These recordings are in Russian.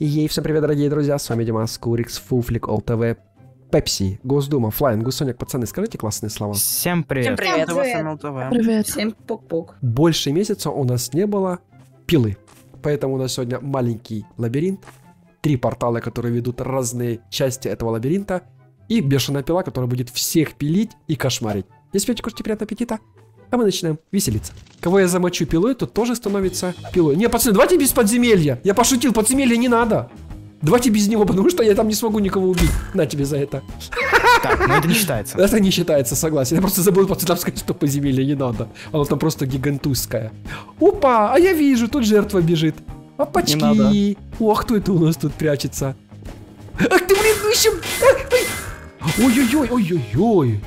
Ей, всем привет, дорогие друзья, с вами Димас, Курикс, Фуфлик, ОЛТВ, Пепси, Госдума, Флайн, Гусоник, пацаны, скажите классные слова. Всем привет. Всем привет. МЛТВ. Привет. Всем пук-пук. Больше месяца у нас не было пилы, поэтому у нас сегодня маленький лабиринт, три портала, которые ведут разные части этого лабиринта, и бешеная пила, которая будет всех пилить и кошмарить. Если пьете, кушайте, приятного аппетита, а мы начинаем веселиться. Кого я замочу пилой, тот тоже становится пилой. Не, пацаны, давайте без подземелья. Я пошутил, подземелья не надо. Давайте без него, потому что я там не смогу никого убить. На тебе за это. Так, ну это не считается. Это не считается, согласен. Я просто забыл пацанам сказать, что подземелье не надо. Оно там просто гигантуское. Опа, а я вижу, тут жертва бежит. Опачки. надо. О, кто это у нас тут прячется? Ах ты, блин, ну еще... Ой-ой-ой, ой-ой-ой.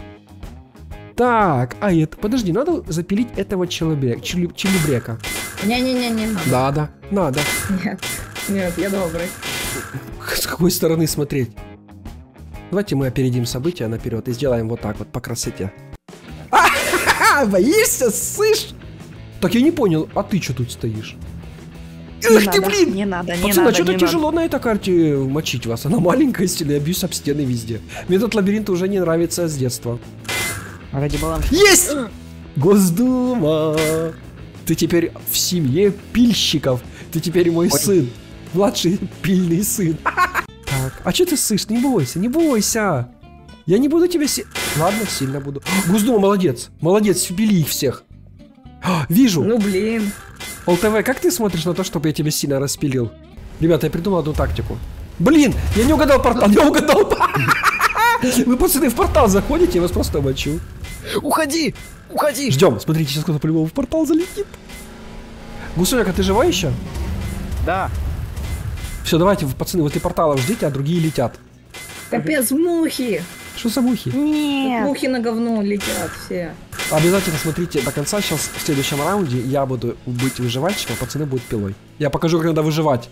Так, а это... Подожди, надо запилить этого челебрека. челе- челебрека. Не-не-не, не надо. Надо, надо. Нет, нет, я добрый. С какой стороны смотреть? Давайте мы опередим события наперед и сделаем вот так вот по красоте. Боишься, слышь? Так я не понял, а ты что тут стоишь? Эх ты, блин! Не надо, не Пацаны, а надо, что-то тяжело на этой карте мочить вас. Она маленькая, стены, я бьюсь об стены везде. Мне этот лабиринт уже не нравится с детства. Ради баланса. Есть! Госдума! Ты теперь в семье пильщиков. Ты теперь мой сын. Младший пильный сын. Так, а что ты сышь? Не бойся, не бойся. Я не буду тебя си... Ладно, сильно буду. Госдума, молодец. Молодец, вбили их всех. А, Вижу. Ну блин. ЛТВ, как ты смотришь на то, чтобы я тебя сильно распилил? Ребята, я придумал одну тактику. Блин, я не угадал портал, я угадал. Вы, пацаны, в портал заходите, я вас просто мочу. Уходи! Уходи! Ждем, смотрите, сейчас кто-то по-любому в портал залетит. Гусоняк, а ты жива еще? Да. Все, давайте, пацаны, возле портала ждите, а другие летят. Капец, мухи. Что за мухи? Нет. Мухи на говно летят все. Обязательно смотрите до конца. Сейчас в следующем раунде я буду быть выживальщиком, а пацаны будут пилой. Я покажу, как надо выживать.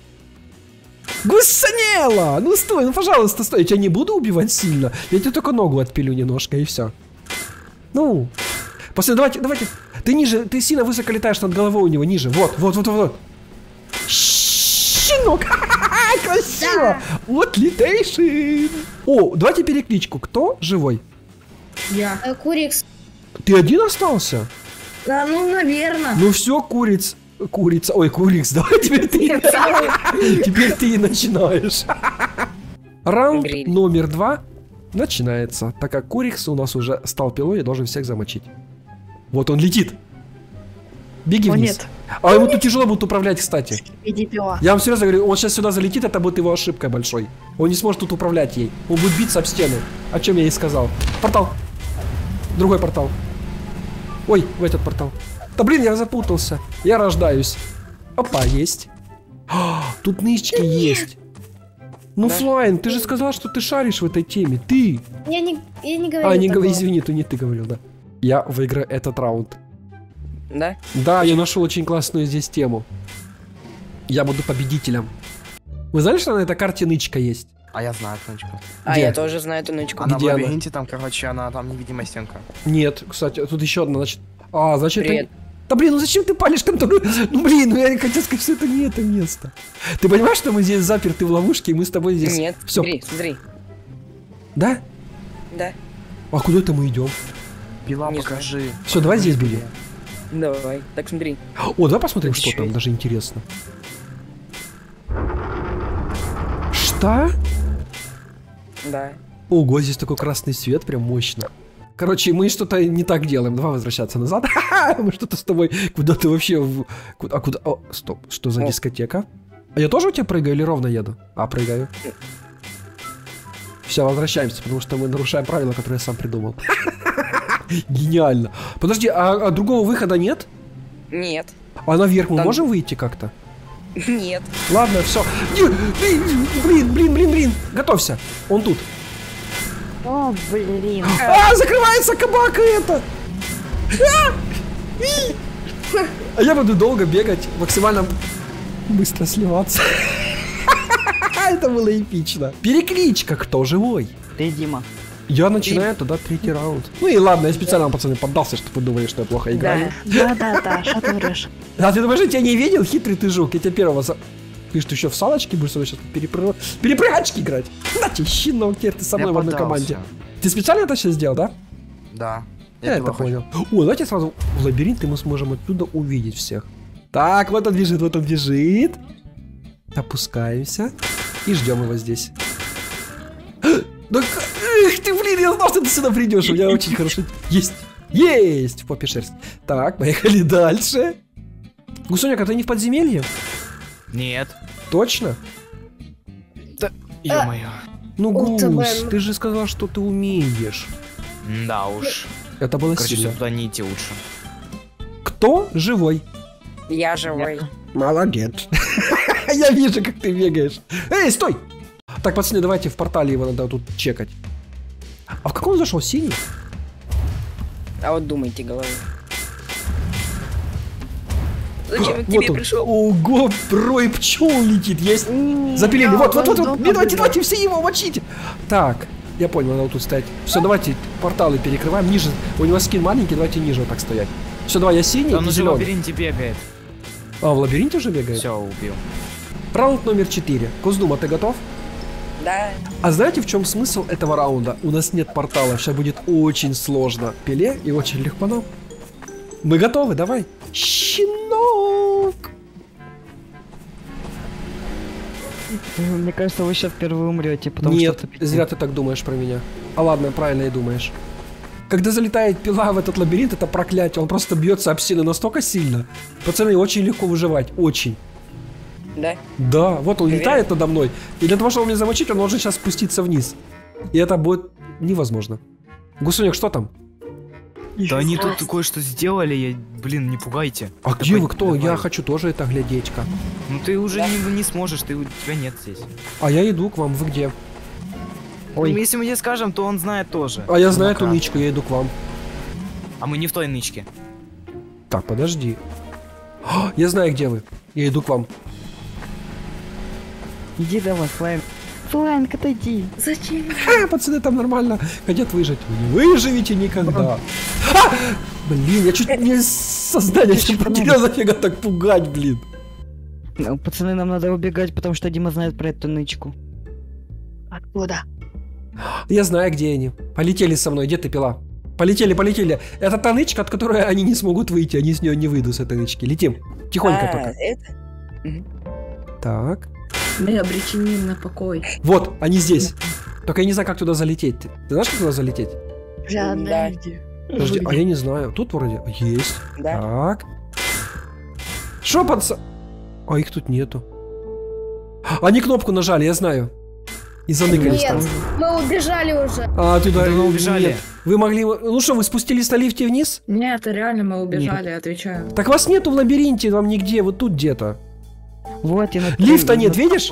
Гусанела! Ну стой, ну пожалуйста, стой. Я тебя не буду убивать сильно. Я тебе только ногу отпилю немножко и все. Ну. Пацаны, давайте, давайте. Ты ниже, ты сильно высоко летаешь над головой у него, ниже. Вот, вот, вот, вот. вот. Щенок! Красиво! Вот летейшин! О, давайте перекличку. Кто живой? Я. Э, Курикс. Ты один остался? Да, ну, наверное. Ну все, куриц. Курица. Ой, курикс, давай теперь ты. Теперь ты и начинаешь. Раунд номер два начинается, так как Курикс у нас уже стал пилой и должен всех замочить. Вот он летит. Беги О, вниз. нет. А ему тут тяжело будет управлять, кстати. Иди пила. Я вам серьезно говорю, он сейчас сюда залетит, это будет его ошибкой большой. Он не сможет тут управлять ей. Он будет биться об стены. О чем я и сказал. Портал. Другой портал. Ой, в этот портал. Да блин, я запутался. Я рождаюсь. Опа, есть. А, тут нычки есть. Ну, Флайн, ты же сказал, что ты шаришь в этой теме. Ты. Я не, я не говорю А, не говори, извини, то не ты говорил, да. Я выиграю этот раунд. Да? Да, я нашел очень классную здесь тему. Я буду победителем. Вы знали, что на этой карте нычка есть? А я знаю, Тонечка. А Где? я тоже знаю эту нычку. Она Где в она? лабиринте, там, короче, она там невидимая стенка. Нет, кстати, тут еще одна, значит... А, значит... это- Привет. Да блин, ну зачем ты палишь контроль? Ну блин, ну я не хотел сказать, что это не это место. Ты понимаешь, что мы здесь заперты в ловушке, и мы с тобой здесь... Нет, Все. смотри, смотри. Да? Да, А куда это мы идем? Пила, Не покажи. Все, давай здесь будем. давай. Так смотри. О, давай посмотрим, Это что чё там, даже интересно. Что? Да. Ого, здесь такой красный свет, прям мощно. Короче, мы что-то не так делаем. Давай возвращаться назад. Мы что-то с тобой куда-то вообще... в- Куда, а куда... О, стоп, что за дискотека? А я тоже у тебя прыгаю или ровно еду? А, прыгаю. Все, возвращаемся, потому что мы нарушаем правила, которые я сам придумал. Гениально. Подожди, а, а другого выхода нет? Нет. А наверх мы Там- можем выйти как-то? Нет. Ладно, все. Блин, блин, блин, блин. Готовься. Он тут. О, блин. А, закрывается кабак и это! А! А я буду долго бегать, максимально быстро сливаться. Это было эпично. Перекличка, кто живой? Ты, Дима. Я начинаю тогда третий раунд. Ну и ладно, я специально, пацаны, поддался, чтобы вы думали, что я плохо играю. Да, да, да, что ты врешь? А ты думаешь, я тебя не видел, хитрый ты жук? Я тебя первого ты еще в салочки будешь сейчас перепры... перепрыгачки играть. На щенок, теперь ты со мной Я в одной команде. Ты специально это сейчас сделал, да? Да. Я, это этого хочу. понял. О, давайте сразу в лабиринт, и мы сможем оттуда увидеть всех. Так, вот он бежит, вот он бежит. Опускаемся. И ждем его здесь. Да, эх ты, блин, я знал, что ты сюда придешь. У меня очень хорошо. Есть. Есть! В попе шерсть. Так, поехали дальше. Гусоняк, а ты не в подземелье? Нет. Точно? Ё-моё. Ну, Ух ты, Гус, ты же сказал, что ты умеешь. Да уж. Это было Короче, сильно. сюда не идти лучше. Кто живой? Я живой. Молодец. Я вижу, как ты бегаешь. Эй, стой! Так, пацаны, давайте в портале его надо тут чекать. А в каком он зашел? Синий? А вот думайте головой. Зачем я к Вот тебе он. пришел? Ого, рой пчел летит. Есть. Запилили. Вот, вот, вот, вот. Давайте, давайте, все его мочите. Так, я понял, надо вот тут стоять. Все, давайте порталы перекрываем. Ниже. У него скин маленький, давайте ниже вот так стоять. Все, давай, я синий, Он уже в лабиринте бегает. А, в лабиринте уже бегает? Все, убил. Раунд номер 4. Куздума, ты готов? Да. А знаете, в чем смысл этого раунда? У нас нет портала, сейчас будет очень сложно. Пеле и очень легко нам. Мы готовы, давай. Щенок! Мне кажется, вы сейчас впервые умрете, потому Нет, что... тупите. зря ты так думаешь про меня. А ладно, правильно и думаешь. Когда залетает пила в этот лабиринт, это проклятие. Он просто бьется об стены настолько сильно. Пацаны, очень легко выживать. Очень. Да. Да, вот он Уверен? летает надо мной. И для того, чтобы меня замочить, он должен сейчас спуститься вниз. И это будет невозможно. Гусуник, что там? Да они тут кое-что сделали, я, блин, не пугайте. А где вы кто? Я хочу тоже это глядеть-ка. Ну ты уже не, не сможешь, ты, у тебя нет здесь. А я иду к вам, вы где? Ой. Ну, если мы тебе скажем, то он знает тоже. А я знаю эту нычку, я иду к вам. А мы не в той нычке. Так, подожди. А, Я знаю, где вы. Я иду к вам. Иди давай, Флайм. Флайм, отойди. Зачем? А, пацаны там нормально хотят выжить. Вы не выживете никогда. А! Блин, я чуть не создание не потерял, зафига так пугать, блин. Ну, Пацаны, нам надо убегать, потому что Дима знает про эту нычку. Откуда? Я знаю, где они. Полетели со мной, где ты пила? Полетели, полетели. Это та нычка, от которой они не смогут выйти, они с нее не выйдут с этой нычки. Летим. Тихонько А, только. это? Так. Мы обречены на покой. Вот, они здесь. Только я не знаю, как туда залететь. Ты знаешь, как туда залететь? Да. Подожди, а я не знаю. Тут вроде есть. Да. Так. Шо, паца... А их тут нету. Они кнопку нажали, я знаю. И заныкались Нет. там. Мы убежали уже. А, туда Давно нет. убежали. Вы могли... Ну что, вы спустились на лифте вниз? Нет, реально мы убежали, отвечаю. Так вас нету в лабиринте, вам нигде, вот тут где-то. Вот я на Лифта нет, видишь?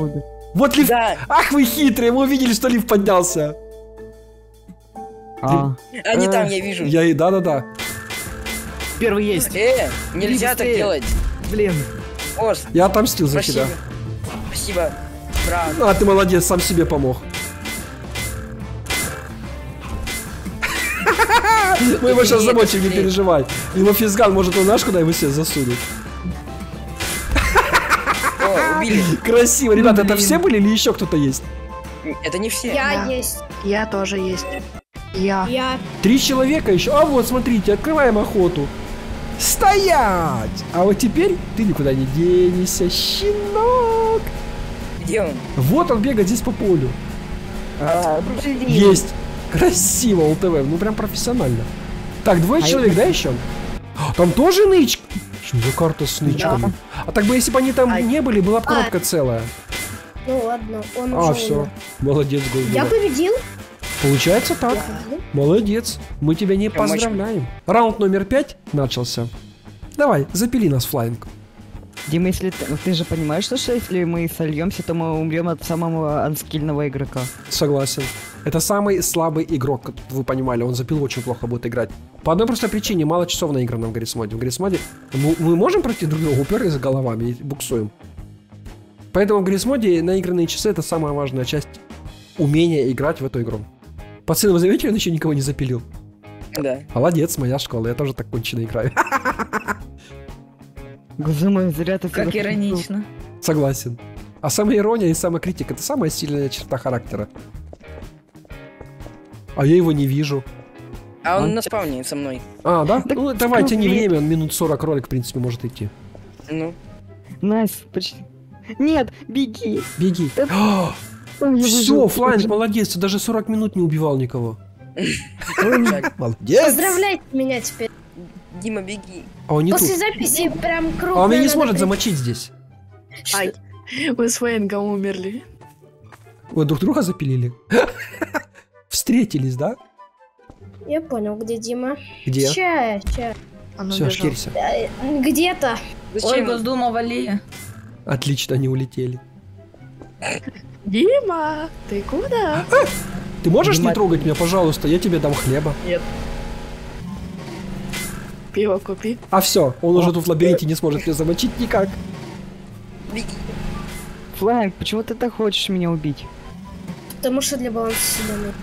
Вот лифт... Да. Ах вы хитрые, мы увидели, что лифт поднялся. А, Они Э, там, я вижу. Я и... Да-да-да. Первый есть. Э, нельзя так делать. Блин. Ос, Я отомстил за тебя. Спасибо. Браво. А, ты молодец, сам себе помог. Мы его сейчас замочим, не переживай. Его физган может, он знаешь, куда его себе засунуть. Убили. Красиво. Ребята, это все были или еще кто-то есть? Это не все. Я есть. Я тоже есть. Я. Я. Три человека еще. А вот, смотрите, открываем охоту. Стоять! А вот теперь ты никуда не денешься, щенок. Где он? Вот он бегает здесь по полю. а, Есть. Красиво, ЛТВ. Ну, прям профессионально. Так, двое А человек, да, еще? А, Там тоже нычка? Что за карта с нычками? А так бы, если бы они там А- не были, была бы коробка целая. Ну ладно, он А, уже все. умер. Молодец, Я Гулгула. победил. Получается так. Я. Молодец. Мы тебя не очень. поздравляем. Раунд номер пять начался. Давай, запили нас флайнг. Дима, если ты, ты же понимаешь, что если мы сольемся, то мы умрем от самого анскильного игрока. Согласен. Это самый слабый игрок, как вы понимали. Он запил очень плохо будет играть. По одной простой причине, мало часов наиграно в Гаррисмоде. В Гаррисмоде мы, мы можем пройти друг друга, уперлись головами и буксуем. Поэтому в Гаррисмоде наигранные часы это самая важная часть умения играть в эту игру. Пацаны, вы заметили, он еще никого не запилил? Да. Молодец, моя школа, я тоже так конченно играю. Гузума, зря ты Как иронично. Согласен. А самая ирония и самокритика это самая сильная черта характера. А я его не вижу. А он Он на спавне со мной. А, да? Так ну давай, тяни время, он минут 40 ролик, в принципе, может идти. Ну, nice, почти. Нет, беги. Беги. Я Все, выжил. Флайн, молодец, ты даже 40 минут не убивал никого. Молодец! Поздравляйте меня теперь. Дима, беги. А он не После тут. записи прям круто. А он меня не сможет замочить здесь. Ай, вы с Вейнгом умерли. Вы друг друга запилили? Встретились, да? Я понял, где Дима. Где? Ща, ща. Он Все, убежал. шкирься. Э, Где-то. Ой, Зачем? Госдума, вали. Отлично, они улетели. Дима, ты куда? Ты можешь не Дима- трогать меня, пожалуйста? Я тебе дам хлеба. Пиво купи. А все, он уже тут в лабиринте не сможет меня замочить никак. Флайн, почему ты так хочешь меня убить? Потому что для баланса сильно.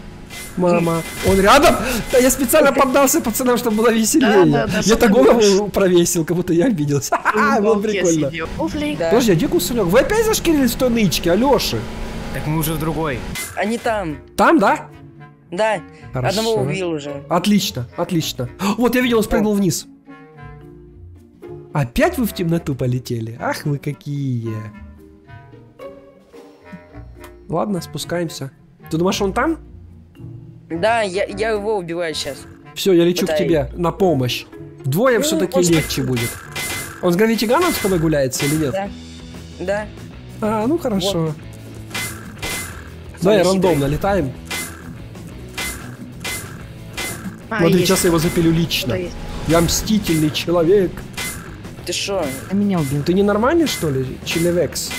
Мама, он рядом? Да я специально поддался пацанам, чтобы было веселее. Да, да, да, Я-то голову провесил, как будто я обиделся. Ха-ха, было прикольно. Подожди, а где Гусунек? Вы опять зашкирились в той нычке, Алёши? Так мы уже в другой. Они там. Там, да? Да, Хорошо. одного убил уже. Отлично, отлично. Вот я видел, он спрыгнул вниз. Опять вы в темноту полетели? Ах вы какие. Ладно, спускаемся. Ты думаешь, он там? Да, я, я его убиваю сейчас. Все, я лечу к Пытай. тебе на помощь. Вдвое Ну, все-таки может, легче будет. Он с гравитиганом с тобой гуляется или нет? Да. Да. А, ну хорошо. Самый Давай хитрый. рандомно летаем. А, Смотри, есть. сейчас я его запилю лично. Что? Я мстительный человек. Ты шо? А меня убил. Ты ненормальный, что ли, Челевекс?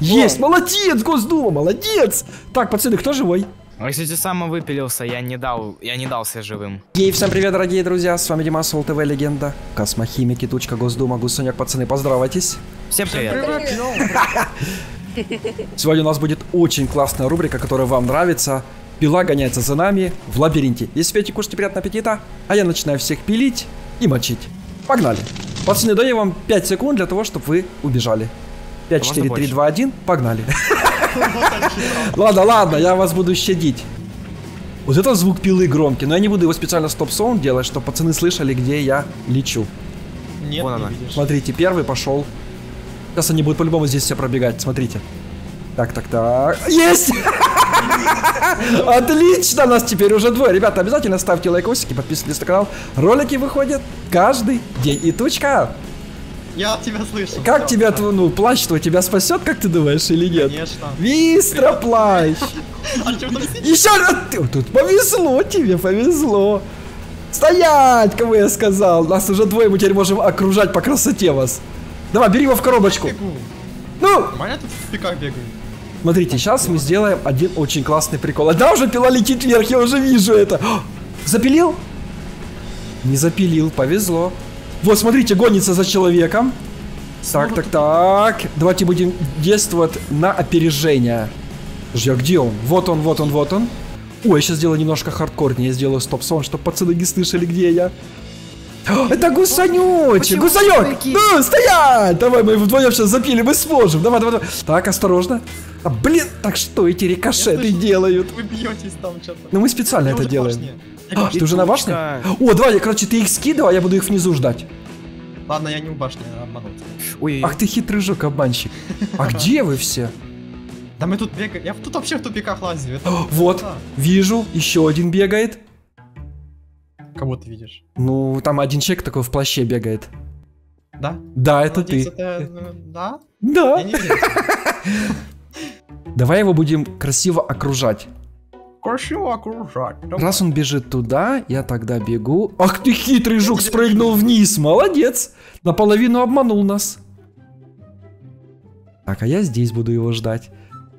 Есть, молодец, Госдума, молодец! Так, пацаны, кто живой? Если ты сам выпилился, я не дал, я не дался живым. Ей, всем привет, дорогие друзья, с вами Димас, ТВ Легенда, Космохимики, Тучка, Госдума, Гусуняк, пацаны, поздравайтесь. Всем привет. Сегодня у нас будет очень классная рубрика, которая вам нравится. Пила гоняется за нами в лабиринте. Если пьете, кушайте приятного аппетита, а я начинаю всех пилить и мочить. Погнали. Пацаны, даю вам 5 секунд для того, чтобы вы убежали. 5, Можно 4, 3, больше. 2, 1, погнали. Ладно, ладно, я вас буду щадить. Вот это звук пилы громкий, но я не буду его специально стоп-саунд делать, чтобы пацаны слышали, где я лечу. Нет, Вон не она. видишь. Смотрите, первый пошел. Сейчас они будут по-любому здесь все пробегать, смотрите. Так, так, так. Есть! Отлично, нас теперь уже двое. Ребята, обязательно ставьте лайкосики, подписывайтесь на канал. Ролики выходят каждый день. И тучка, Я тебя слышу. как всё, тебя, твой, ну, плащ твой тебя спасет, как ты думаешь, или нет? Конечно. Быстро плащ! Еще раз! Тут повезло тебе, повезло. Стоять, кому я сказал. Нас уже двое, мы теперь можем окружать по красоте вас. Давай, бери его в коробочку. Ну, Нормально тут в тупиках бегаю? смотрите, сейчас мы сделаем один очень классный прикол. А да, уже пила летит вверх, я уже вижу это. Запилил? Не запилил, повезло. Вот, смотрите, гонится за человеком. Так, так, так. Давайте будем действовать на опережение. Подожди, а где он? Вот он, вот он, вот он. Ой, я сейчас сделаю немножко хардкорнее. Я сделаю стоп-сон, чтобы пацаны не слышали, где я. О, Это гусанечек! Гусанек! Ну, стоять! Давай, мы вдвоем сейчас запилим, мы сможем. Давай, давай, давай. Так, осторожно. А, блин, так что эти рикошеты слышу. делают? Вы бьетесь там что-то. Ну, мы специально Я это делаем. А, ты уже на башне? О, давай, я, короче, ты их скидывай, а я буду их внизу ждать. Ладно, я не у башни, а обманул. Ой, Ах ты хитрый жук, обманщик. А где вы все? Да мы тут бегаем. Я тут вообще в тупиках. Это... Вот, вижу, еще один бегает. Кого ты видишь? Ну, там один человек такой в плаще бегает. Да? Да, это ты. э, Да? Да. Давай его будем красиво окружать. Красиво окружать. Раз он бежит туда, я тогда бегу. Ах ты хитрый жук, спрыгнул вниз. Молодец. Наполовину обманул нас. Так, а я здесь буду его ждать.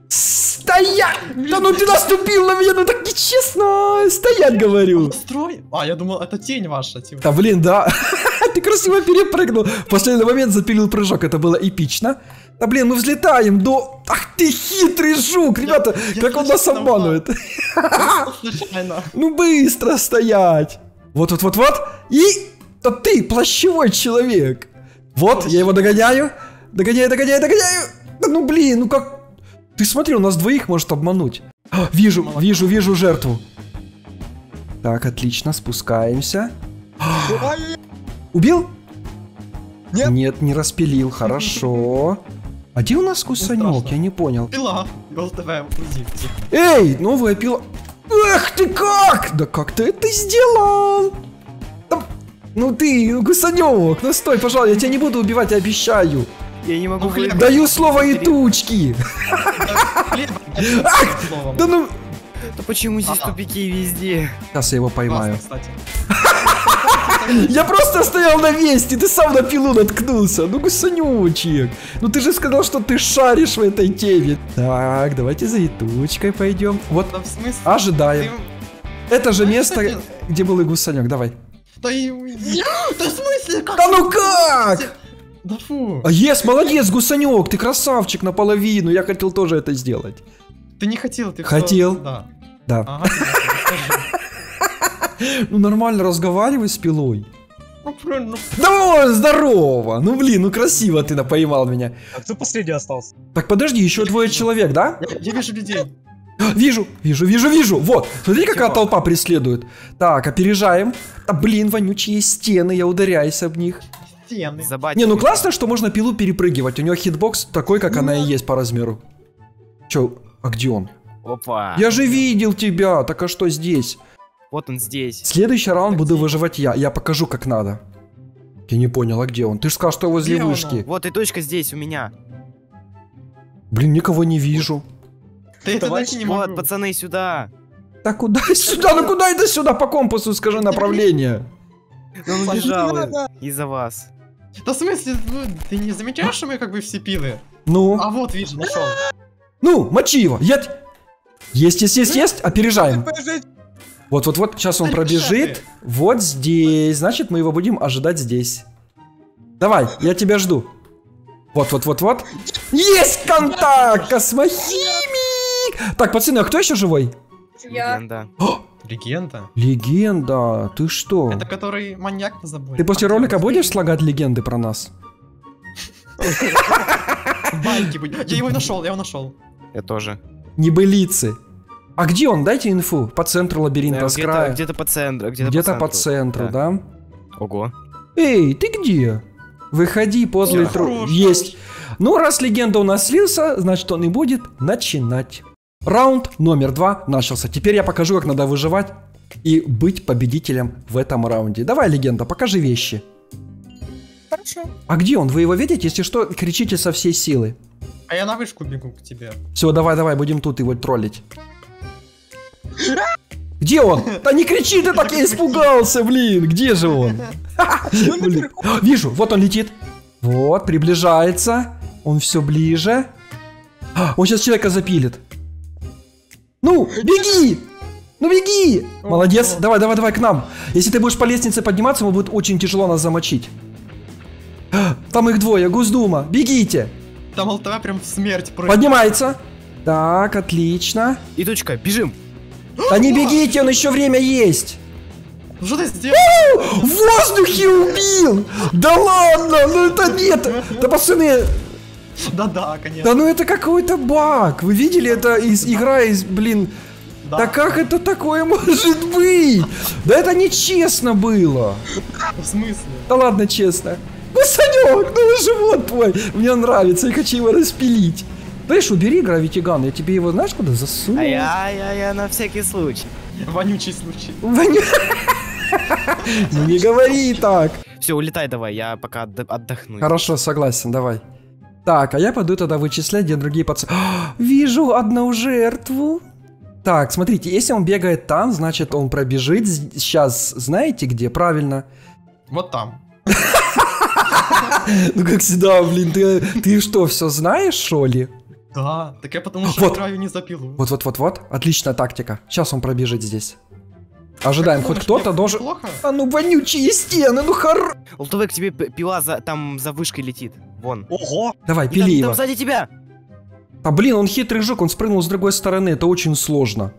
Стоять! Да ну ты наступил на меня, ну так нечестно! Стоять, говорю! Строй. А, я думал, это тень ваша, типа. Да блин, да. Ты красиво перепрыгнул. В последний момент запилил прыжок. Это было эпично. Да блин, мы взлетаем до... Ах ты хитрый жук, ребята. я как он нас обманывает. Ну быстро стоять. Вот-вот-вот-вот. И... Да ты плащевой человек. Вот, я его догоняю. Догоняю, догоняю, догоняю. Да ну блин, ну как... Ты смотри, у нас двоих может обмануть. А, вижу, вижу, вижу жертву. Так, отлично, спускаемся. А, Убил? Нет. Нет, не распилил, хорошо. А где у нас гусанек? страшно. Я не понял. Пила. Гол ТВ, уйди. Эй, новая пила. Эх ты как? Да как ты это сделал? Да, Ну ты, гусанек, ну стой, пожалуйста, я тебя не буду убивать, я обещаю. Я не могу Ну, хлеб. Даю слово и тучки. Да ну... Да почему здесь тупики везде? Сейчас я его поймаю. Кстати. Я просто стоял на месте, ты сам на пилу наткнулся. Ну, гусанючек. Ну ты же сказал, что ты шаришь в этой теме. Так, давайте за итучкой пойдем. Вот, Да в смысле? ожидаем. Ты- Это же Знаешь, место, где был и гусанек, давай. Да и. Да в смысле? Как? Да ну как? Да фу. А ес, молодец, гусанек, ты красавчик наполовину. Я хотел тоже это сделать. Ты не хотел, ты Хотел. Да. Да. Ага. Ну нормально разговаривай с пилой. Ну, ну, Да, здорово. Ну блин, ну красиво ты поймал меня. А кто последний остался? Так подожди, еще двое человек, да? я, я вижу людей. Вижу, вижу, вижу, вижу. Вот, смотри, какая Чего? толпа преследует. Так, опережаем. А блин, вонючие стены, я ударяюсь об них. Стены. Заебать. Не, ну классно, что можно пилу перепрыгивать. У нее hitbox такой, как она и есть по размеру. Че, а где он? Опа. Я же видел тебя, так а что здесь? Вот он здесь. Следующий раунд буду выживать я. Я покажу, как надо. Я не понял, а где он? Ты же сказал, что возле Где он? вышки. Вот и точка здесь у меня. Блин, никого не вижу. Ты это дать не Вот, пацаны, сюда. Так куда сюда? Ну куда это сюда по компасу? Скажи направление. Ну, он убежал из-за вас. Да в смысле, ну, ты не замечаешь, что мы как бы все пилы? Ну, А вот, вижу, нашел. ну, мочи его. Я... т- Есть, есть, есть, есть. Опережаем. Побежать. Вот, вот, вот. Сейчас он пробежит. Вот здесь. Значит, мы его будем ожидать здесь. Давай, я тебя жду. Вот, вот, вот, вот. Есть контакт! Космохимик! Так, пацаны, а кто еще живой? Легенда. Легенда. Легенда, ты что? Это который маньяк на заборе. Ты после ролика будешь слагать легенды про нас? Байки Я его нашел, я его нашел. Я тоже. Небылицы. А где он? Дайте инфу. По центру лабиринта, Э, с Где-то края. где-то по центру. Где-то, Где-то по центру, да? Ого. Эй, ты где? Выходи после тру... Есть. Ну, раз легенда у нас слился, значит он и будет начинать. Раунд номер два начался. Теперь я покажу, как надо выживать и быть победителем в этом раунде. Давай, легенда, покажи вещи. Хорошо. А где он? Вы его видите? Если что, кричите со всей силы. А я на вышку бегу к тебе. Все, давай, давай, будем тут его троллить. Где он? Да не кричи ты так, я испугался, блин. Где же он? Блин. Вижу, вот он летит. Вот, приближается. Он все ближе. А, Он сейчас человека запилит. Ну, беги! Ну беги! Молодец, давай, давай, давай к нам. Если ты будешь по лестнице подниматься, ему будет очень тяжело нас замочить. А, Там их двое, Госдума, бегите! Там ЛТВ прям в смерть прыгает. Поднимается. Так, отлично. И точка, бежим. Да не бегите, он еще время есть. Ну Что ты сделал? В воздухе убил! Да ладно, ну это нет! Да пацаны, Да-да, конечно. да ну это какой-то баг. Вы видели это из игра из, блин, Да. да как это такое может быть? Да это нечестно было. В смысле? Да ладно, честно. Ну, Санек, ну живот твой, мне нравится, я хочу его распилить. Знаешь, убери гравитиган, я тебе его, знаешь, куда засуну? А я, я, я на всякий случай. Вонючий случай. Ваня- Ну не говори так. Все, улетай давай, я пока отд- отдохну. Хорошо, согласен, давай. Так, а я пойду тогда вычислять, где другие пацаны. Вижу одну жертву. Так, смотрите, если он бегает там, значит он пробежит сейчас, знаете где? Правильно. Вот там. Ну как всегда, блин, ты, ты что, все знаешь, что ли? Да, так я потому что Вот. играю не за пилу. Вот-вот-вот-вот, отличная тактика. Сейчас он пробежит здесь. Ожидаем, Как хоть кто-то должен... Плохо? А ну вонючие стены, ну хор... ЛТВ к тебе пила за, там за вышкой летит. Вон. Ого! Давай, И там, пили там его. сзади тебя. А блин, он хитрый жук, он спрыгнул с другой стороны, это очень сложно.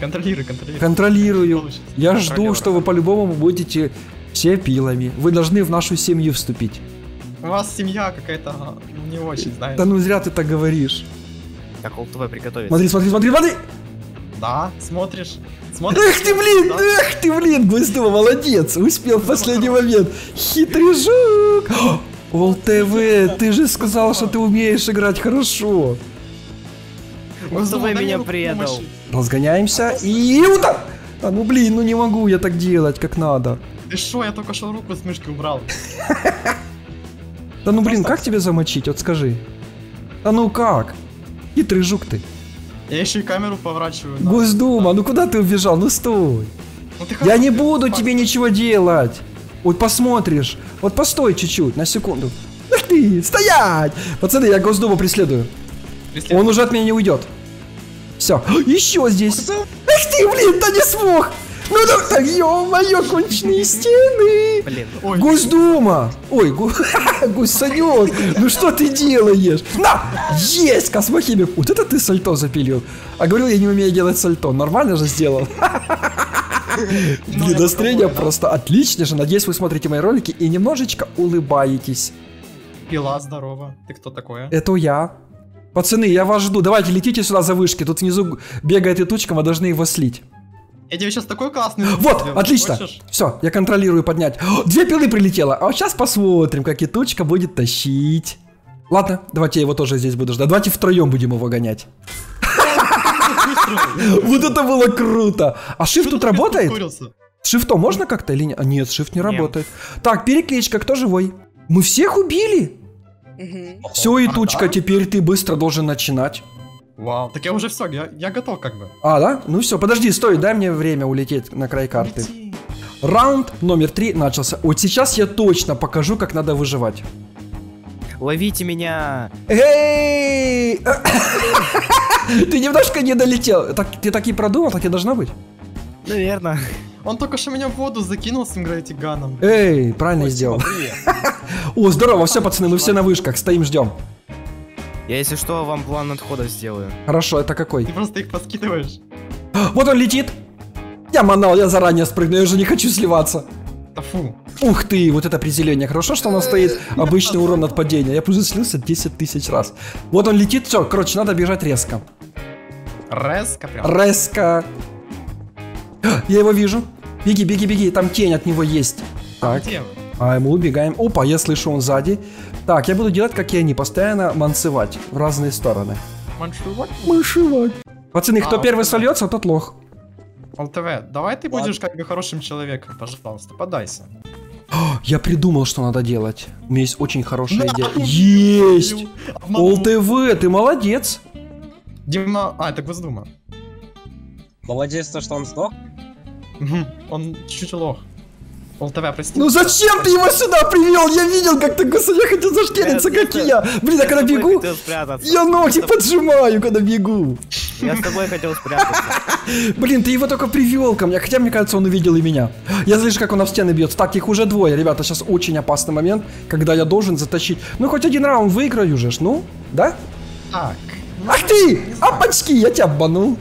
Контролируй, контролируй. Контролирую. Я жду, что вы по-любому будете все пилами. Вы должны в нашу семью вступить. У вас семья какая-то ну, не очень, знаете. Да ну зря ты так говоришь. Так, ЛТВ приготовить. Смотри, смотри, смотри, смотри! Да, смотришь. Смотришь. Эх ты, блин, Да. эх ты, блин, Гвоздова, молодец, успел в последний момент. Хитрый жук. Ол ТВ, ты же сказал, что ты умеешь играть хорошо. Мне меня предал. помощи. Разгоняемся и удар! А ну блин, ну не могу я так делать, как надо. Ты шо, я только что руку с мышки убрал. Да ну блин, как тебе замочить, вот скажи. А ну как? Хитрый жук ты. Я еще и камеру поворачиваю. да. Госдума, ну куда ты убежал? Ну стой. Ну ты Я не буду тебе ничего делать. Вот посмотришь. Вот постой чуть-чуть, на секунду. Ах ты, стоять! Пацаны, я Госдуму преследую. Преследуй. Он уже от меня не уйдет. Все, еще здесь. Ах ты, блин, да не смог. Ну да, так, ё-моё, конченые стены. Блин. Ой, Госдума! Ой, гу... гусанёк, ну что ты делаешь? На! Есть, космохимик! Вот это ты сальто запилил. А говорил, я не умею делать сальто. Нормально же сделал? Ну, Блин, я настроение попробую, да. просто отлично же. Надеюсь, вы смотрите мои ролики и немножечко улыбаетесь. Пила, здорово. Ты кто такой? а? Это я. Пацаны, я вас жду. Давайте, летите сюда за вышки. Тут внизу бегает и тучка, мы должны его слить. Я тебе сейчас такой классный Вот, сделаю, отлично. хочешь? Все, я контролирую поднять. О, две пилы прилетело. А вот сейчас посмотрим, как и тучка будет тащить. Ладно, давайте я его тоже здесь буду ждать. Давайте втроем будем его гонять. Вот это было круто. А shift Чё тут работает? шифтом можно как-то или нет? А, Нет, shift не работает. Так, перекличка, кто живой? Мы всех убили? Все, и А, тучка, да? теперь ты быстро должен начинать. Вау, так я уже все, я, я готов как бы. А, да? Ну все, подожди, стой, дай мне время улететь на край карты. Лети. Раунд номер три начался. Вот сейчас я точно покажу, как надо выживать. Ловите меня. Эй! Ты немножко не долетел. Так, ты так и продумал, так и должно быть? Наверное. Он только что меня в воду закинул с гравитиганом. Эй, правильно сделал. О, здорово, все, пацаны, мы все на вышках, стоим, ждем. Я, если что, вам план отхода сделаю. Хорошо, это какой? Ты просто их поскидываешь. Вот он летит. Я манал, я заранее спрыгну, я уже не хочу сливаться. Да фу. Ух ты, вот это приземление. Хорошо, что у нас стоит обычный урон от падения. Я уже слился 10 тысяч раз. Вот он летит, все, короче, надо бежать резко. Резко прям. Резко. Я его вижу. Беги, беги, беги, там тень от него есть. Так, Где? А мы убегаем. Опа, я слышу, он сзади. Так, я буду делать, как и они, постоянно мансывать в разные стороны. Маншувак? Мышевать. Пацаны, кто А, первый сольется, тот лох. ЛТВ, давай ты будешь как бы хорошим человеком, пожалуйста, подайся. Я придумал, что надо делать. У меня есть очень хорошая идея. Есть! ОЛТВ, ты молодец. Дима, а, это Гвоздума. Молодец, то, что он сдох. Он чуть лох. ЛТВ, прости. Ну зачем ты его сюда привел? Я видел, как ты я хотел зашкериться, Я- как я. Блин, а когда бегу, я ноги поджимаю, когда бегу. Я с тобой хотел спрятаться. Блин, ты его только привел ко мне, хотя мне кажется, он увидел и меня. Я слышу, как он об стены бьется. Так, их уже двое, ребята, сейчас очень опасный момент, когда я должен затащить. Ну, хоть один раунд выиграю же, ж, ну, да? Так. Ах ты! Опачки, я тебя обманул.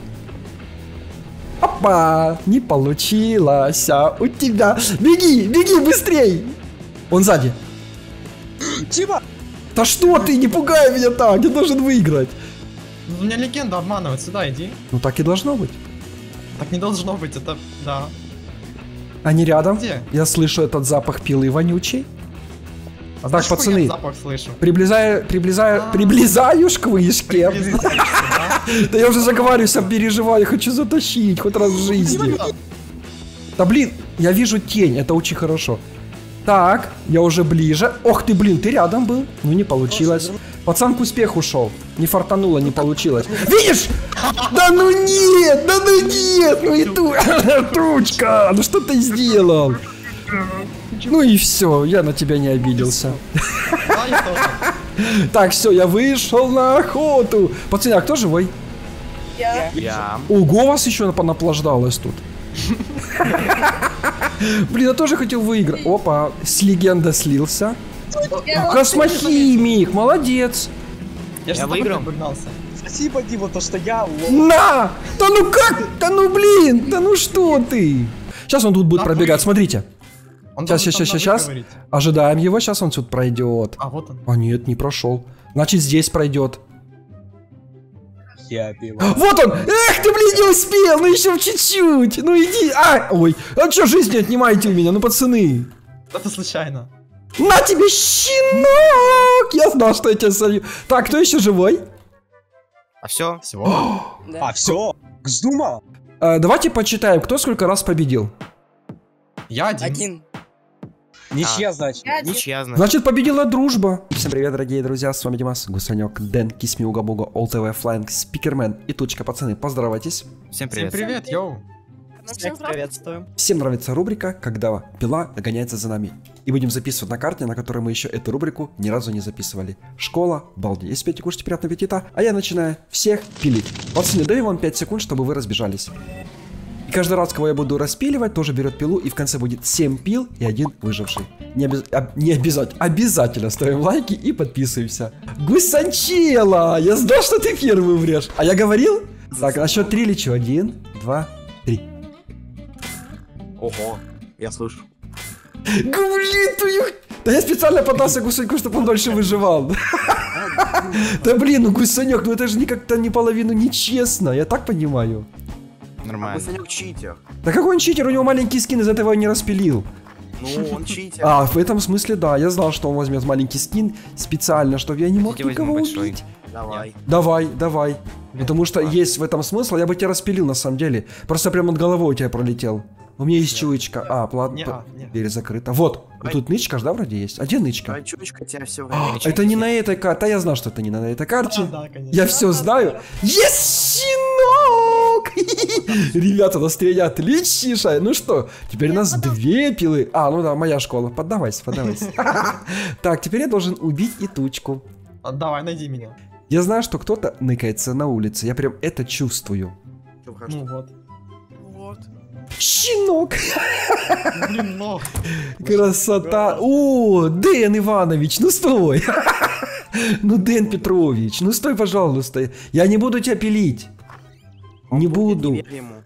Опа, не получилось а у тебя. Беги, беги быстрей. Он сзади. Тима! Да что ты, не пугай меня так, я должен выиграть. Ну, У меня легенда обманывает, сюда иди. Ну так и должно быть. Так не должно быть, это, да. Они рядом. Где? Я слышу этот запах пилы вонючий. А Так, пацаны. Приближаю, приближаю, А. приближаюсь к вышке. Да? Да я уже заговариваюсь, переживаю, хочу затащить хоть раз в жизни. Да блин, я вижу тень, это очень хорошо. Так, я уже ближе. Ох ты, блин, ты рядом был. Ну не получилось. Пацан к успеху шел. Не фартануло, не получилось. Видишь? Да ну нет, да ну нет, ну и ту... Тучка, ну что ты сделал? Ну и все, я на тебя не обиделся. Я. Так, все, я вышел на охоту. Пацаны, а кто живой? Я. Ого, вас еще понаплаждалось тут. Блин, я тоже хотел выиграть. Опа, с легенда слился. Космохимик, молодец. Я, Я выиграл? Спасибо, Дима, то, что я лох. На! Да ну как? Да ну блин, да ну что ты? Сейчас он тут будет пробегать, смотрите. Он на «вы» щас. говорить. Ожидаем его, сейчас он тут пройдет. А, вот он. А нет, не прошел. Значит, здесь пройдет. Я пиво. Вот он! Эх, ты, блин, не успел! Ну еще чуть-чуть! Ну иди! А! Ой! А что жизни отнимаете у меня? Ну, пацаны! Это случайно. На тебе, щенок! Я знал, что я тебя солью. Так, кто еще живой? А все? Всего? Да. А, все, вздумал. Э, давайте почитаем, кто сколько раз победил. Я один. Один. Ничья, значит. Ничья, значит. Значит, победила дружба. Всем привет, дорогие друзья, с вами Димас, Гусанек, Дэн, Кисми, Уга Буга, ОЛТВ, Флайнг, Спикермен и Тучка. Пацаны, поздоровайтесь. Всем Всем привет. привет, йоу. Всем приветствуем. Всем нравится рубрика «Когда пила догоняется за нами». И будем записывать на карте, на которой мы еще эту рубрику ни разу не записывали. Школа, балди. Если пьете, кушайте приятного аппетита, а я начинаю всех пилить. Пацаны, даю вам 5 секунд, чтобы вы разбежались. Каждый раз, кого я буду распиливать, тоже берет пилу, и в конце будет 7 пил и один выживший. Не, обяз- об- не обязательно, обязательно ставим лайки и подписываемся. Гусанчела! Я знал, что ты первый умрешь. А я говорил? Так, на счет 3 лечу. Один, два, три. Ого, я слышу. Блин, твою... Да я специально пытался гусаньку, чтобы он дольше выживал. Да блин, ну гусанек, ну это же никак то не половину нечестно, я так понимаю. Нормально. Гусанек читер. Да какой он читер, у него маленький скин, из этого я не распилил. Ну, он читер. А, в этом смысле да, я знал, что он возьмет маленький скин специально, чтобы я не мог Хотите, никого большой? убить. Давай. Давай, давай. Потому что есть в этом смысл, я бы тебя распилил на самом деле. Просто прямо над головой у тебя пролетел. У меня есть чуечка. А, ладно, Не, п- а, дверь закрыта. Вот, вот тут нычка, да, вроде есть? А где нычка? А чучка тебя все А, время. Это не на этой карте. Да я знал, что это не на этой карте. А, да. Я все знаю. Есть щенок! Ребята, настроение отличнейшее. Ну что, теперь у нас две пилы. А, ну да, моя школа. Поддавайся, поддавайся. Так, теперь я должен убить и тучку. А, Давай, найди меня. Я знаю, что кто-то ныкается на улице. Я прям это чувствую. Ну вот. Вот. Щенок! Ну, Блин, но. Красота! О, Дэн Иванович, ну стой! Ну, Дэн Петрович, ну стой, пожалуйста. Я не буду тебя пилить. Не буду. Не ему.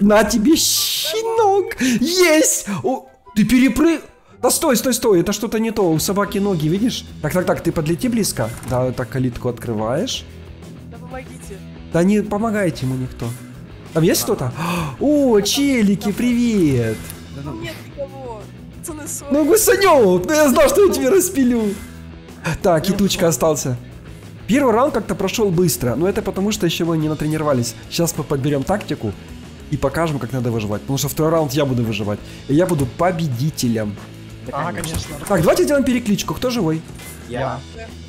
На тебе щенок! Есть! О, ты перепрыг... Да стой, стой, стой, это что-то не то, у собаки ноги, видишь? Так, так, так, ты подлети близко. Да, так калитку открываешь. Да помогите. Да не помогайте ему никто. Там есть кто-то? О, челики, привет! Ну нет никого. Пацаны. Ну, гусанек, ну я знал, что я тебе распилю. Так, и тучка остался. Первый раунд как-то прошел быстро, но это потому, что еще мы не натренировались. Сейчас мы подберем тактику и покажем, как надо выживать. Потому что второй раунд я буду выживать. И я буду победителем. А, конечно. Так, давайте сделаем перекличку. Кто живой? Я.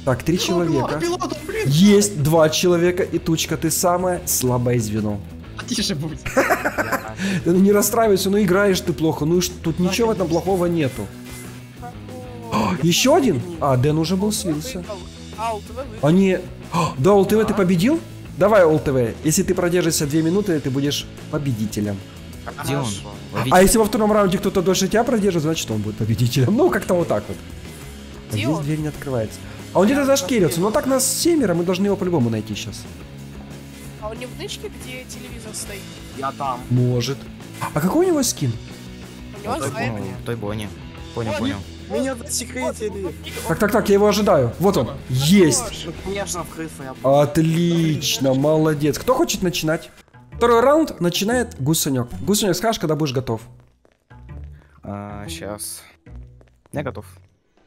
Так, три человека. Пилот, блин. Есть два человека, и тучка, ты самое слабое звено. А тише будь. Да ну не расстраивайся, ну играешь ты плохо, ну тут ничего в этом плохого нету. Еще один? А, Дэн уже был слился. А, ЛТВ. Они... А, Да, ОЛТВ ты победил? Давай, ОЛТВ, если ты продержишься две минуты, ты будешь победителем. Где он? А если во втором раунде кто-то дольше тебя продержит, значит он будет победителем. Ну, как-то вот так вот. А здесь он? дверь не открывается. А он где-то зашкерился, но так нас семеро, мы должны его по-любому найти сейчас. А он не в нычке, где телевизор стоит? Я там. Может. А какой у него скин? У него той Бонни. Понял, понял. Меня засекретили. Так, так, так, я его ожидаю. Вот он. Есть. Отлично, молодец. Кто хочет начинать? Второй раунд начинает Гусанек. Гусанек, скажешь, когда будешь готов. сейчас. Я готов.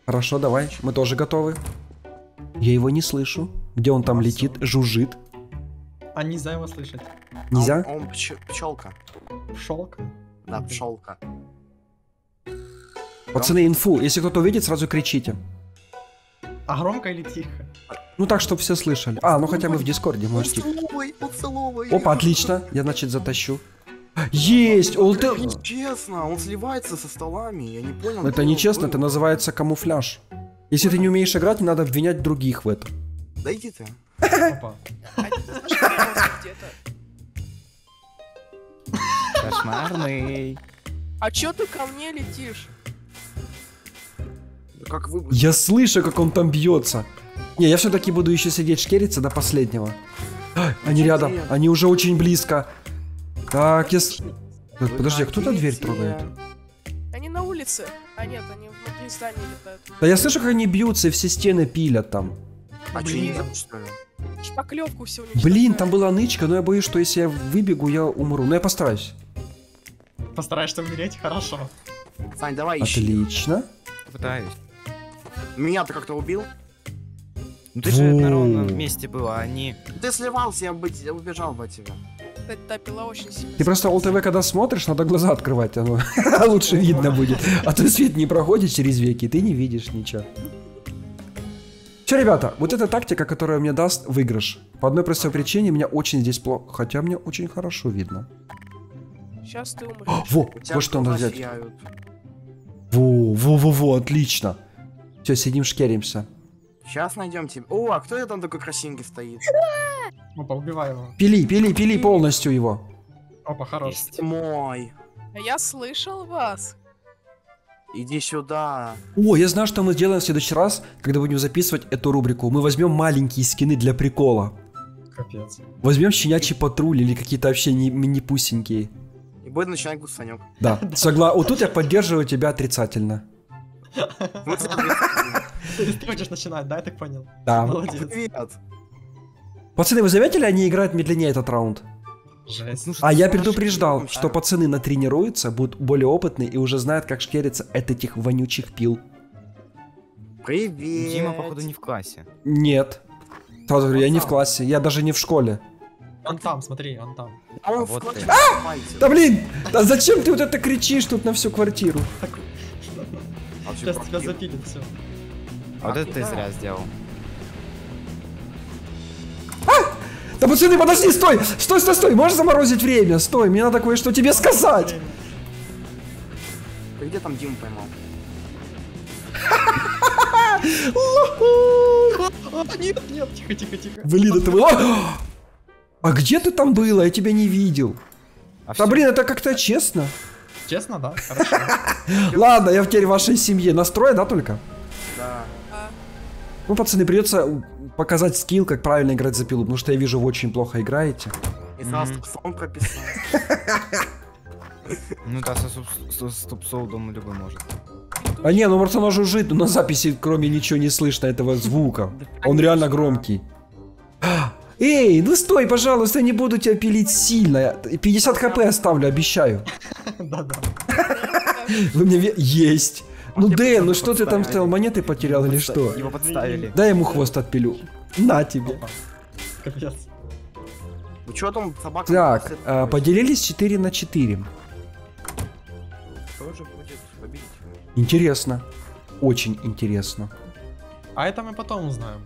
Хорошо, давай, мы тоже готовы. Я его не слышу. Где он там летит, жужжит? А нельзя его слышать. Нельзя? Он, он пч- пчелка. Шелк. Да, пчелка. Пацаны, инфу. Если кто-то увидит, сразу кричите. А громко или тихо? Ну так, чтобы все слышали. А, ну хотя бы в Дискорде можете. Поцелуй, поцелуй. Опа, отлично. Я, значит, затащу. Есть! ОЛТ... Это нечестно, он сливается со столами, я не понял. Это нечестно, это называется камуфляж. Если ты не умеешь играть, не надо обвинять других в этом. Да иди ты. Он? Кошмарный. А чё ты ко мне летишь? Как вы... Я слышу, как он там бьется. Не, я все-таки буду еще сидеть шкериться до последнего. А, Они рядом, они уже очень близко. Так, я... Так, Подожди, а кто-то дверь трогает? Они на улице. А нет, они внутри здания летают. Да я слышу, как они бьются и все стены пилят там. А что, Блин. что ли? Шпаклевку все Блин, там была нычка, но я боюсь, что если я выбегу, я умру. Но я постараюсь. Постараешься умереть? Хорошо. Сань, давай ищи. Отлично. Пытаюсь. Меня-то как-то убил? Ну ты же на ровном месте был, а они... Ты сливался, я, бы, убежал бы от тебя. Кстати, та пила очень сильно. Ты просто ОЛТВ, когда смотришь, надо глаза открывать, оно лучше видно будет. А то свет не проходит через веки, ты не видишь ничего. Че, ребята, вот эта тактика, которая мне даст выигрыш. По одной простой причине меня очень здесь плохо, хотя мне очень хорошо видно. Сейчас ты умрешь. Во, вот что надо взять. Во, во, во, во, отлично. Все, сидим, шкеримся. Сейчас найдем тебя. О, а кто это там такой красивенький стоит? Опа, убивай его. Пили, пили, пили полностью его. Опа, хорош. Есть. Мой. А я слышал вас. Иди сюда. О, я знаю, что мы сделаем в следующий раз, когда будем записывать эту рубрику. Мы возьмем маленькие скины для прикола. Капец. Возьмем щенячий патруль или какие-то вообще не, не пусенькие. И будет начинать гусанек. Да, согла... Вот тут я поддерживаю тебя отрицательно. Это Ты хочешь начинать, да, я так понял? Да. Молодец. Привет. Пацаны, вы заметили, они играют медленнее этот раунд? Жесть. Ну, А я предупреждал, ну, что да. пацаны натренируются, будут более опытные и уже знают, как шкериться от этих вонючих пил. Привет. Дима, походу, не в классе. Нет. Сразу говорю, я не в классе, я даже не в школе. Он там, смотри, он там. А он А в вот классе копается. Да блин, да зачем ты вот это кричишь тут на всю квартиру? А всё Сейчас тебя запилит, все. А вот А это ты зря сделал. Да пацаны, подожди, стой! Стой, стой, стой! Можешь заморозить время? Стой, мне надо кое-что тебе сказать! Ты где там Диму поймал? А, нет, нет, тихо, тихо, тихо. Блин, это было... А где ты там была? Я тебя не видел. А Да блин, это как-то честно. Честно, да? Хорошо. Ладно, я теперь в вашей семье. Настрой, да, только? Да. Ну, пацаны, придется показать скилл, как правильно играть за пилу, потому что я вижу, вы очень плохо играете. И сразу сон прописал. Ну да, со стоп- со стоп-соудом любой может. А не, ну оно жужжит, но на записи кроме ничего не слышно этого звука. Он реально громкий. Эй, ну стой, пожалуйста, я не буду тебя пилить сильно. 50 хп оставлю, обещаю. Да-да. Вы мне Есть. Ну, Дэн, ну что ты там стоял, монеты потерял или что? Его подставили. Дай ему хвост отпилю. На тебе. Капец. Ну чё там собака? Так, а, поделились 4 на 4. Кто же будет победить? Интересно. Очень интересно. А это мы потом узнаем.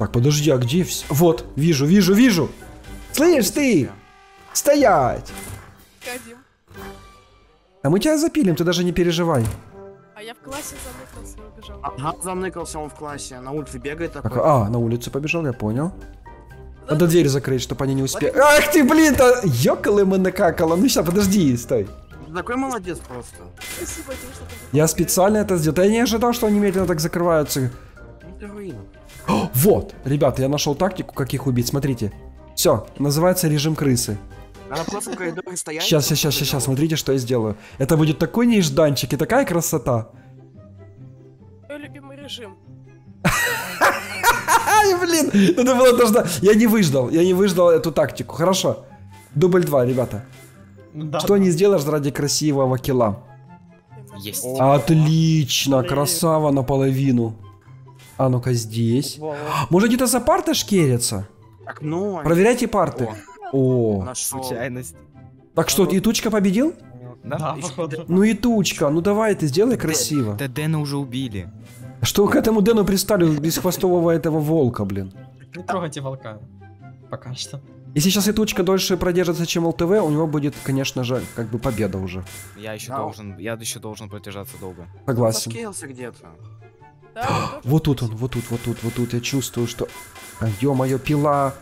Так, подожди, а где все? Вот, вижу, вижу, вижу. Слышь ты! Стоять! Кадим. А мы тебя запилим, ты даже не переживай. А я в классе замыкался и убежал. Ага, заныкался он в классе, на улице бегает Так, такой. а, на улицу побежал, я понял. Надо дверь закрыть, чтобы они не успели. Ах ты, блин-то! Ёкало мы накакало. Ну сейчас, подожди, стой. Ты такой молодец просто. Спасибо, Дим, что ты Я специально это сделал. Да Я не ожидал, что они медленно так закрываются. Ну ты руин. О, Вот, ребята, я нашел тактику, как их убить. Смотрите. Все, называется режим крысы. Надо просто в коридоре стоять. Сейчас, сейчас, сейчас, сейчас, смотрите, что я сделаю. Это будет такой нежданчик и такая красота. Любимый режим. Блин, надо было должна... Я не выждал, я не выждал эту тактику. Хорошо. Дубль 2, ребята. Да. Что не сделаешь ради красивого килла? Есть. Отлично, красава наполовину. А ну-ка здесь. Может где-то за партой шкерятся? Ну, Проверяйте парты. О, нашел. Случайность. так что, и Тучка победил? Да, Да? походу. Ну и Тучка, ну давай ты сделай красиво. Да Дэна уже убили. Что вы к этому Дэну пристали бесхвостового этого волка, блин? Не трогайте волка. Пока что. Если сейчас и Тучка дольше продержится, чем ЛТВ, у него будет, конечно же, как бы победа уже. Я еще Да. должен, я еще должен продержаться долго. Согласен. Заскейлся где-то. Да? Вот тут он, вот тут, вот тут, вот тут. Я чувствую, что... А, Ё-моё, пила.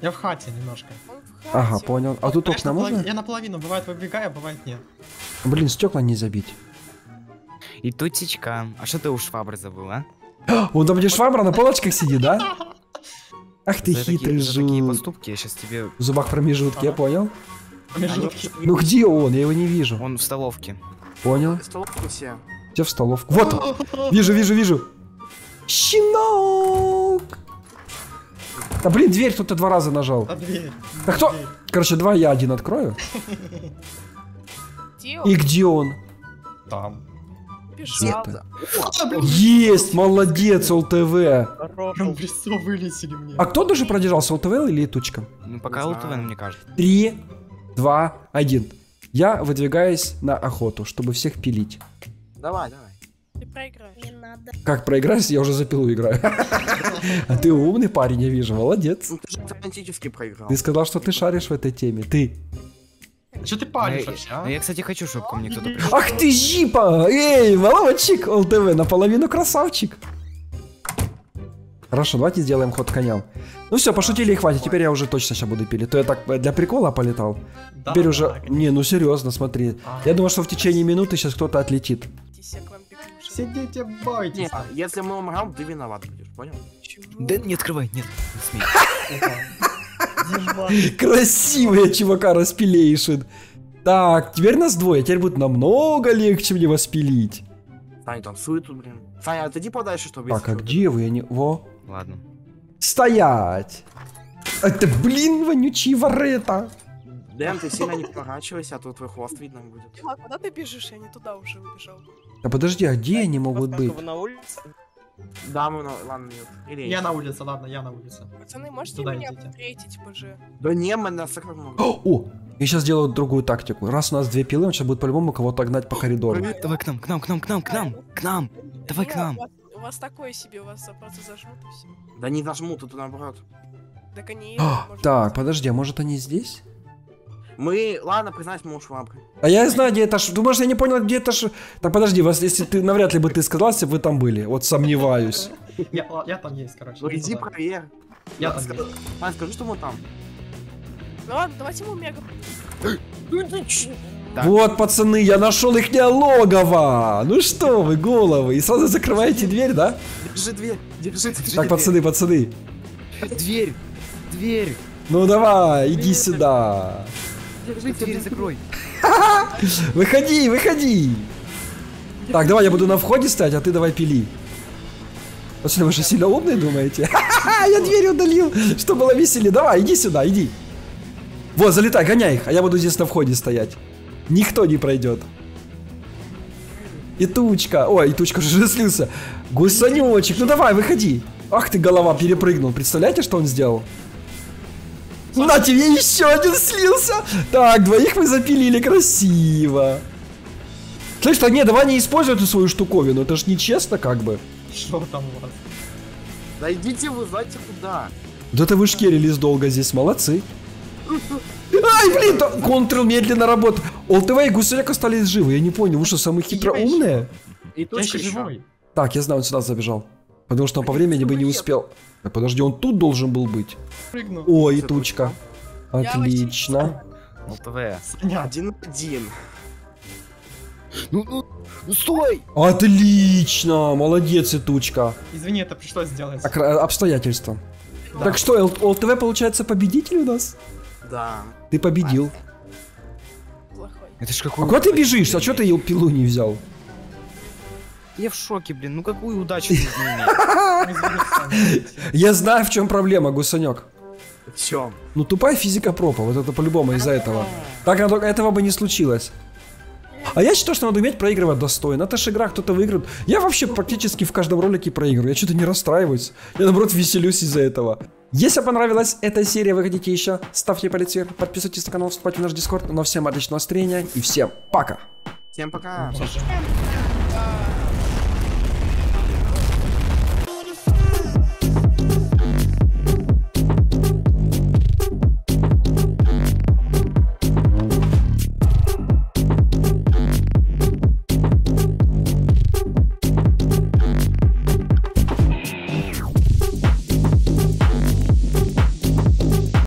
Я в хате немножко. Он в хате. Ага, понял. А тут Знаешь, окна можно? Я наполовину, бывает выбегаю, а бывает нет. Блин, стекла не забить. И тутечка. А что ты у швабры забыл, а? Вон там где швабра на полочках сидит, да? Ах ты за хитрый такие, такие поступки я сейчас тебе... В зубах промежутки, я понял? Промежутки. Ну где он? Я его не вижу. Он в столовке. Понял. Столовку все. Где в столовку? Вот он. Вижу, вижу, вижу. Щенок. Да блин, дверь кто-то два раза нажал. А дверь. Да кто? Дверь. Короче, два я один открою. Где И где он? Там. Бежал. Где-то. Есть, молодец, ЛТВ. Прям в лицо вылетели мне. А кто даже продержался, ЛТВ или Летучка? Ну, пока ЛТВ, мне кажется. Три, два, один. Я выдвигаюсь на охоту, чтобы всех пилить. Давай, давай. Ты проиграешь. Как проиграешь, я уже за пилу играю. А ты умный парень, я вижу, молодец. Ну ты же автоматически проиграл. Ты сказал, что ты шаришь в этой теме. Ты. Что ты Ну, вообще, ну, а? я, кстати, хочу, чтобы ко мне кто-то пришел. Ах ты жипа! Эй, молодчик, ЛТВ, наполовину красавчик. Хорошо, давайте сделаем ход коням. Ну все, пошутили и хватит, теперь я уже точно сейчас буду пилить. То я так э, для прикола полетал. Да, Теперь да, уже... да. Не, ну серьезно, смотри. А. Я думаю, что в течение минуты сейчас кто-то отлетит. Я к вам бегу уже. Сидите, бойтесь. Нет, если мы умрем, ты виноват будешь, понял? Почему? Да не открывай, нет, не смей. Красивая чувака распилейшит. Так, теперь нас двое, теперь будет намного легче мне вас пилить. Саня танцует тут, блин. Саня, отойди подальше, чтобы... Так, а где вы? Я не... Во. Ладно. Стоять! Это, блин, вонючий варета. Дэн, ты сильно не поворачивайся, а то твой хвост видно будет. А куда ты бежишь? Я не туда уже убежал. А подожди, а где они могут быть? Да, мы на... Ладно, нет. Или Я на улице, ладно, я на улице. Пацаны, можете Туда меня идите. встретить позже? Да не, мы на много. О, я сейчас сделаю другую тактику. Раз у нас две пилы, он сейчас будет по-любому кого-то гнать по коридору. Давай к нам, к нам, к нам, к нам, к нам, к нам. Давай к Не, нам. У вас, такое себе, у вас просто зажмут и все. Да не нажму, тут наоборот. Так они... А, Так, подожди, а может они здесь? Мы, ладно, признать, мы швабры. А я знаю, где это ж... Думаешь, я не понял, где это ж... Так, подожди, вас, если ты... Навряд ли бы ты сказал, если бы вы там были. Вот сомневаюсь. Я, там есть, короче. Ну иди проверь. Я там Ска- есть. Саня, скажи, что мы там. Ну ладно, давайте ему мега. Так. Вот, пацаны, я нашел их логово. Ну что вы, головы. И сразу закрываете дверь, да? Держи дверь, держи, держи Так, пацаны, пацаны. Дверь, дверь, Ну давай, иди сюда. Дверь закрой. Выходи, выходи. Так, давай, я буду на входе стоять, а ты давай пили. Пацаны, вы же сильно умные думаете? Я дверь удалил, что было веселее. Давай, иди сюда, иди. Вот, залетай, гоняй их, а я буду здесь на входе стоять. Никто не пройдет. И тучка. Ой, и тучка уже слился. Гусанечек, ну давай, выходи. Ах ты, голова перепрыгнул. Представляете, что он сделал? На тебе еще один слился. Так, двоих вы запилили красиво. Слышь, так нет, давай не используй эту свою штуковину. Это ж нечестно как бы. Что там у вас? Да идите вы, знаете куда. Вот это вы шкерились долго здесь, молодцы. Ай, блин, то- контрол медленно работает. ОЛТВ и Гусарек остались живы, я не понял, вы что, самые хитроумные? И точка живой. Так, я знаю, он сюда забежал. Потому что он по времени бы не успел. Так, подожди, он тут должен был быть. Прыгну. Ой, и тучка. Я Отлично. ЛТВ. Саня, Один-один. Ну, ну, ну стой! Отлично, молодец и тучка. извини, это пришлось сделать. Так, э, обстоятельства. Да. Так что, Л- ОЛТВ получается победитель у нас? Да. Ты победил. Плохой. Это ж А какой... куда ты бежишь? А что ты пилу не взял? Я в шоке, блин, ну какую удачу нужно иметь? Я знаю, в чем проблема, Гусанек. В чем? Ну тупая физика пропа, вот это по-любому из-за этого. Так этого бы не случилось. А я считаю, что надо уметь проигрывать достойно. Это ж игра, кто-то выиграет. Я вообще практически в каждом ролике проигрываю. Я что-то не расстраиваюсь. Я наоборот веселюсь из-за этого. Если понравилась эта серия, вы хотите еще, ставьте палец вверх, подписывайтесь на канал, вступайте в наш дискорд. Но всем отличного настроения и всем пока. Всем пока. Слушай, А,